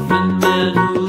open middle